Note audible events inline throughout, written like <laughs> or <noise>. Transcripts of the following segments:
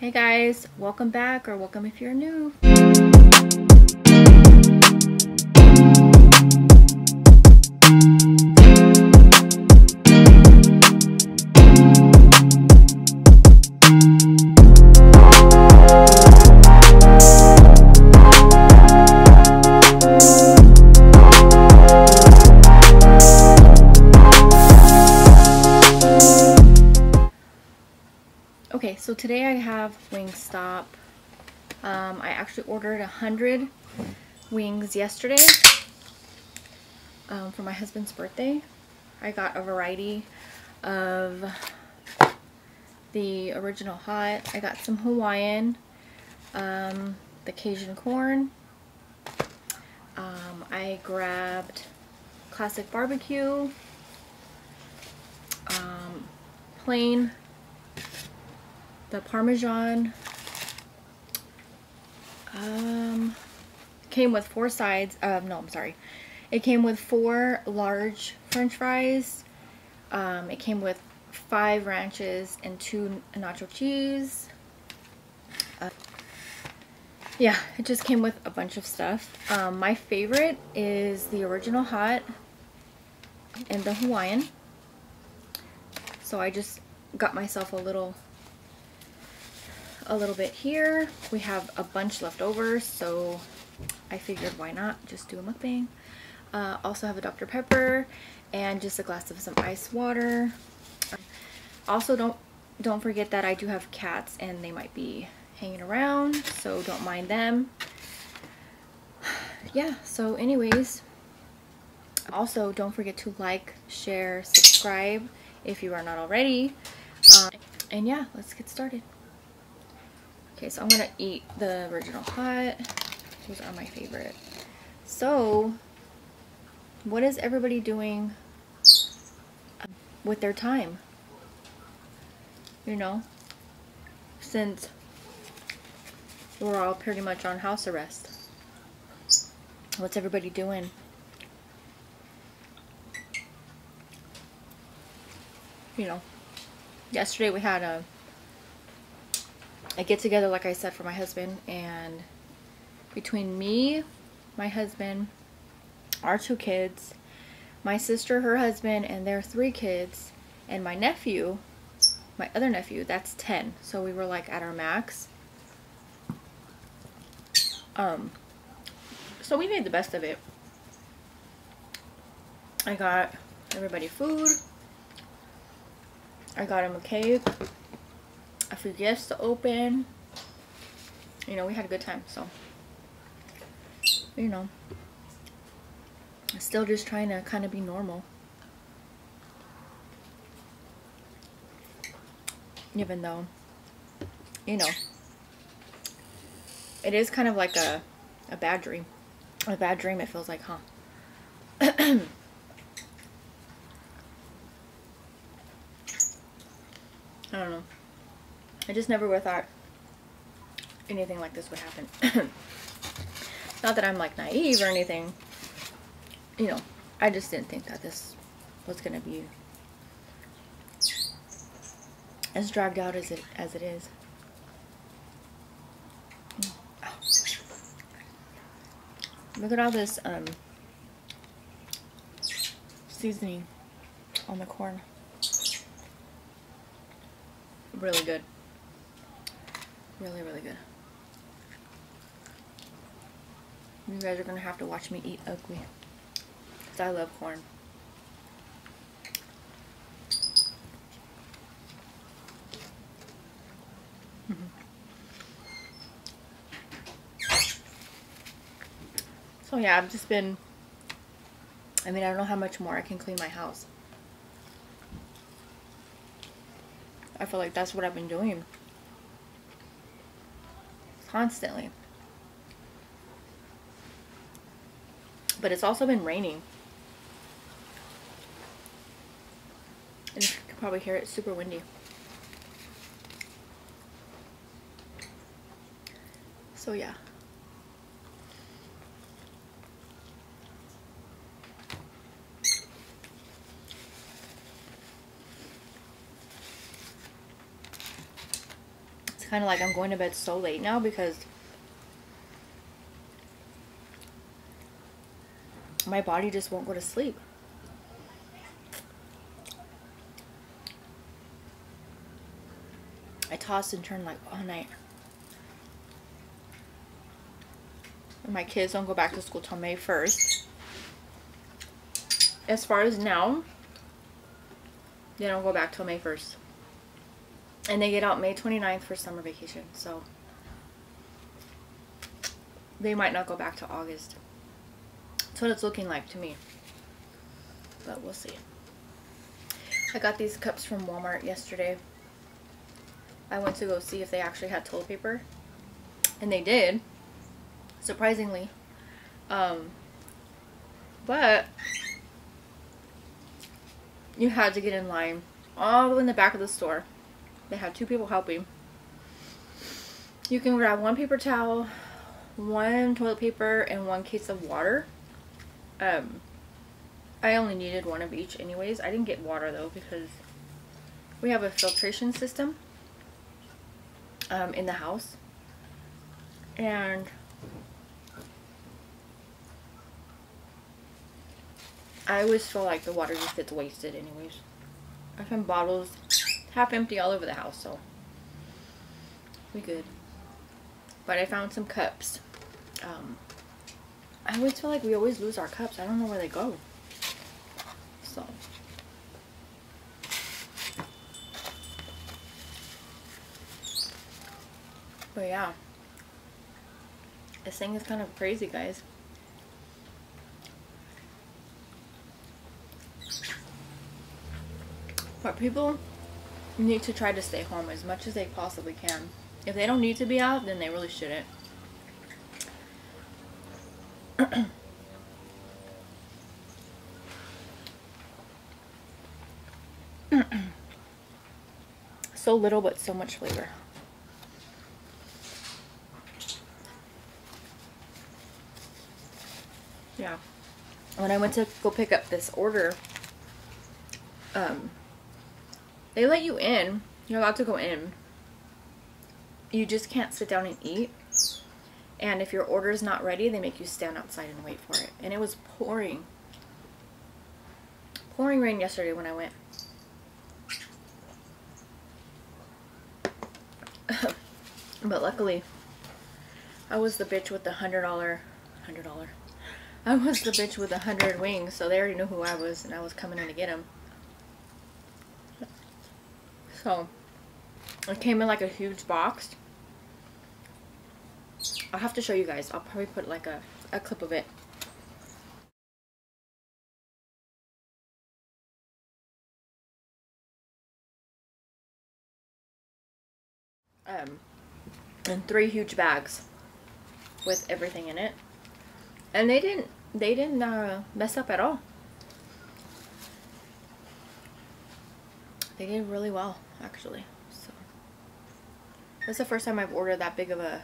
Hey guys, welcome back or welcome if you're new. So today I have Wingstop. Um, I actually ordered a hundred wings yesterday um, for my husband's birthday. I got a variety of the original hot. I got some Hawaiian, um, the Cajun corn. Um, I grabbed classic barbecue, um, plain the Parmesan um, came with four sides. Um, no, I'm sorry. It came with four large french fries. Um, it came with five ranches and two nacho cheese. Uh, yeah, it just came with a bunch of stuff. Um, my favorite is the original hot and the Hawaiian. So I just got myself a little a little bit here. We have a bunch left over, so I figured why not just do a mukbang. Uh, also have a Dr. Pepper and just a glass of some ice water. Also, don't don't forget that I do have cats and they might be hanging around, so don't mind them. <sighs> Yeah, so anyways, also don't forget to like, share, subscribe if you are not already. Um, and yeah, let's get started. Okay, so I'm gonna eat the original hot. Those are my favorite. So, what is everybody doing um, with their time? You know, since we're all pretty much on house arrest. What's everybody doing? You know, yesterday we had a a get together, like I said, for my husband. And between me, my husband, our two kids, my sister, her husband, and their three kids, and my nephew, my other nephew, that's 10. So we were like at our max. Um, so we made the best of it. I got everybody food. I got him a cake few gifts to open. You know, we had a good time, so, you know, still just trying to kind of be normal. Even though, you know, it is kind of like a, a bad dream. A bad dream, it feels like, huh? <clears throat> I don't know. I just never would have thought anything like this would happen. <clears throat> Not that I'm like naive or anything. You know, I just didn't think that this was going to be as dragged out as it as it is. Look at all this um, seasoning on the corn. Really good. Really, really good. You guys are going to have to watch me eat ugly. Because I love corn. So yeah, I've just been, I mean, I don't know how much more I can clean my house. I feel like that's what I've been doing constantly. But it's also been raining. And you can probably hear it, it's super windy. So yeah. Kind of like I'm going to bed so late now because my body just won't go to sleep. I toss and turn like all night. And my kids don't go back to school till May 1st. As far as now, they don't go back till May 1st. And they get out May 29th for summer vacation, so they might not go back to August. That's what it's looking like to me. But we'll see. I got these cups from Walmart yesterday. I went to go see if they actually had toilet paper. And they did. Surprisingly. Um, but you had to get in line all in the back of the store. They have two people helping. You can grab one paper towel, one toilet paper, and one case of water. Um, I only needed one of each anyways. I didn't get water though because we have a filtration system um, in the house. And I always feel like the water just gets wasted anyways. I find bottles half empty all over the house, so we good. But I found some cups. Um, I always feel like we always lose our cups. I don't know where they go. So. But yeah. This thing is kind of crazy, guys. But people need to try to stay home as much as they possibly can. If they don't need to be out, then they really shouldn't. <clears throat> so little but so much flavor. Yeah. When I went to go pick up this order, um, they let you in. You're allowed to go in. You just can't sit down and eat. And if your order is not ready, they make you stand outside and wait for it. And it was pouring. Pouring rain yesterday when I went. <laughs> but luckily, I was the bitch with the hundred dollar, hundred dollar. I was the bitch with the hundred wings, so they already knew who I was, and I was coming in to get them. So, it came in like a huge box. I'll have to show you guys. I'll probably put like a, a clip of it. Um, and three huge bags with everything in it. And they didn't, they didn't uh, mess up at all. They did really well, actually. So, it's the first time I've ordered that big of a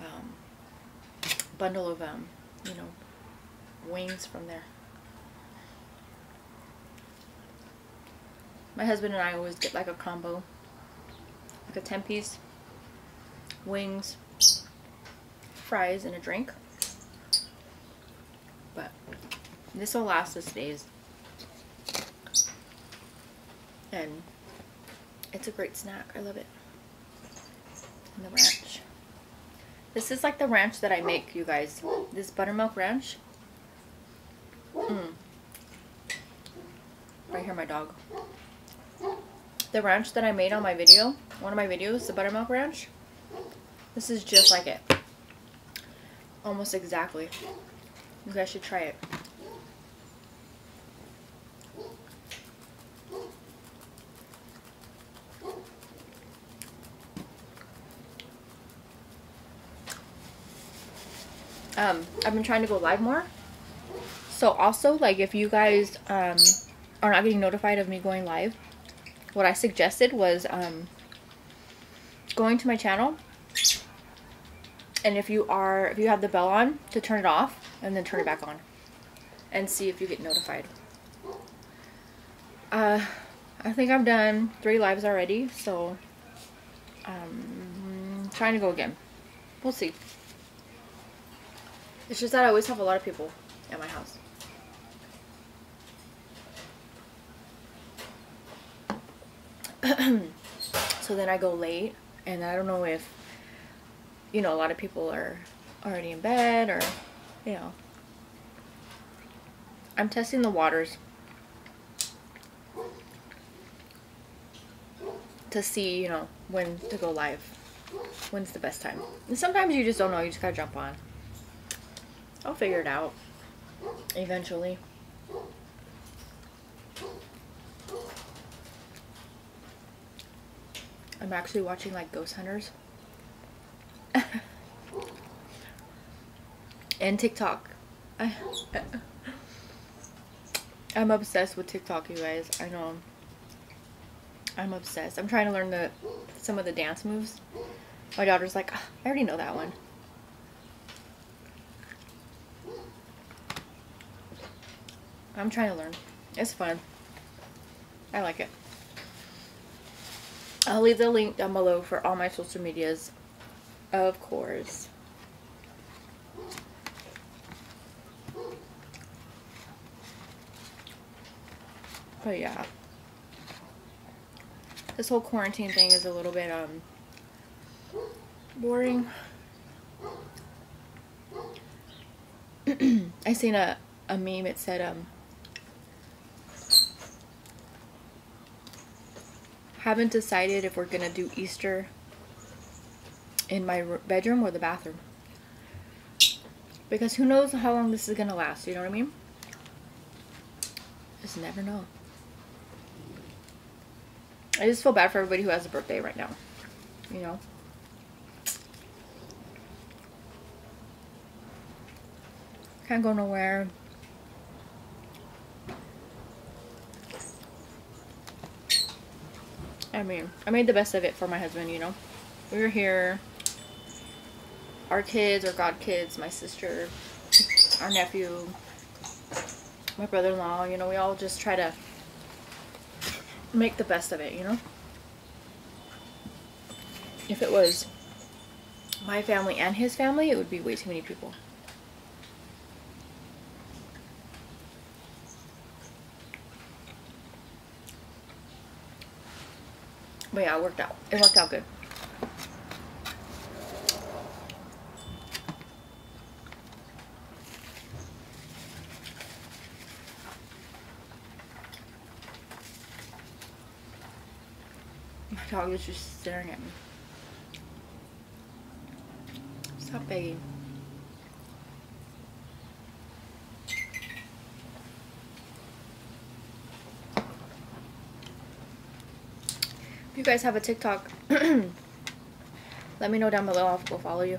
um, bundle of, um, you know, wings from there. My husband and I always get like a combo, like a 10 piece, wings, fries, and a drink. But this will last us days. And it's a great snack. I love it. And the ranch. This is like the ranch that I make, you guys. This buttermilk ranch. Mm. Right here, my dog. The ranch that I made on my video, one of my videos, the buttermilk ranch. This is just like it. Almost exactly. You guys should try it. um, I've been trying to go live more. So also, like, if you guys um, are not getting notified of me going live, what I suggested was um, going to my channel. And if you are, if you have the bell on, to turn it off and then turn it back on. And see if you get notified. Uh, I think I've done three lives already, so Um, trying to go again. We'll see. It's just that I always have a lot of people at my house. <clears throat> so then I go late and I don't know if you know a lot of people are already in bed or you know. I'm testing the waters to see you know when to go live. When's the best time? And sometimes you just don't know you just gotta jump on I'll figure it out eventually I'm actually watching like Ghost Hunters. <laughs> and TikTok. <laughs> I'm obsessed with TikTok, you guys. I know. I'm obsessed. I'm trying to learn the some of the dance moves. My daughter's like, oh, I already know that one. I'm trying to learn. It's fun. I like it. I'll leave the link down below for all my social medias, of course. But yeah. This whole quarantine thing is a little bit um boring. <clears throat> I seen a, a meme, it said um Haven't decided if we're gonna do Easter in my bedroom or the bathroom. Because who knows how long this is gonna last, you know what I mean? Just never know. I just feel bad for everybody who has a birthday right now. You know? Can't go nowhere. I mean, I made the best of it for my husband, you know. We were here. Our kids, our godkids, my sister, our nephew, my brother-in-law, you know, we all just try to make the best of it, you know. If it was my family and his family, it would be way too many people. But yeah, it worked out. It worked out good. My dog is just staring at me. Stop begging. If you guys have a TikTok, <clears throat> let me know down below. I'll go follow you.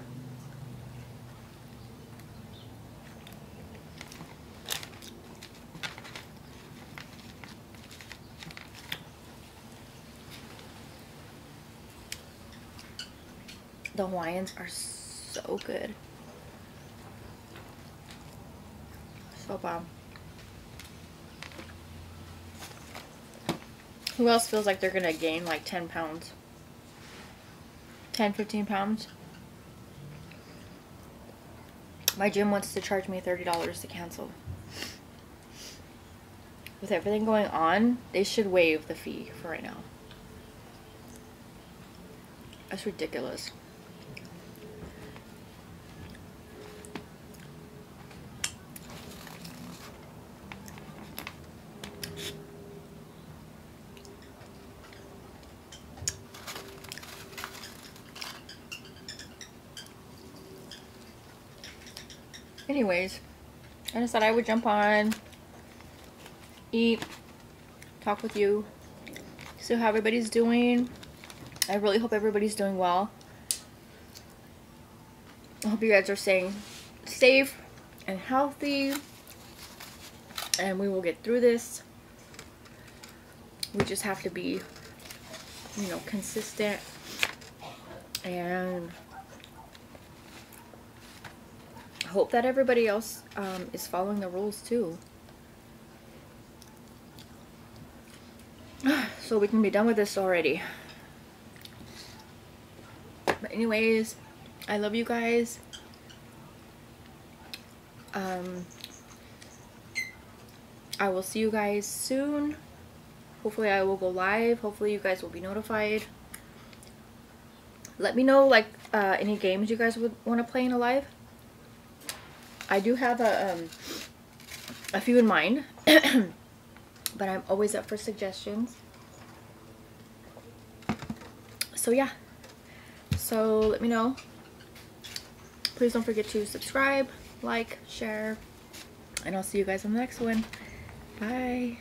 The Hawaiians are so good. So bomb. Who else feels like they're going to gain like 10 pounds? 10, 15 pounds? My gym wants to charge me $30 to cancel. With everything going on, they should waive the fee for right now. That's ridiculous. Anyways, I just thought I would jump on, eat, talk with you, see how everybody's doing. I really hope everybody's doing well. I hope you guys are staying safe and healthy. And we will get through this. We just have to be, you know, consistent and hope that everybody else um, is following the rules too. <sighs> so we can be done with this already. But anyways, I love you guys. Um, I will see you guys soon. Hopefully I will go live. Hopefully you guys will be notified. Let me know like uh, any games you guys would want to play in a live. I do have a, um, a few in mind. <clears throat> but I'm always up for suggestions. So yeah. So let me know. Please don't forget to subscribe, like, share, and I'll see you guys on the next one. Bye.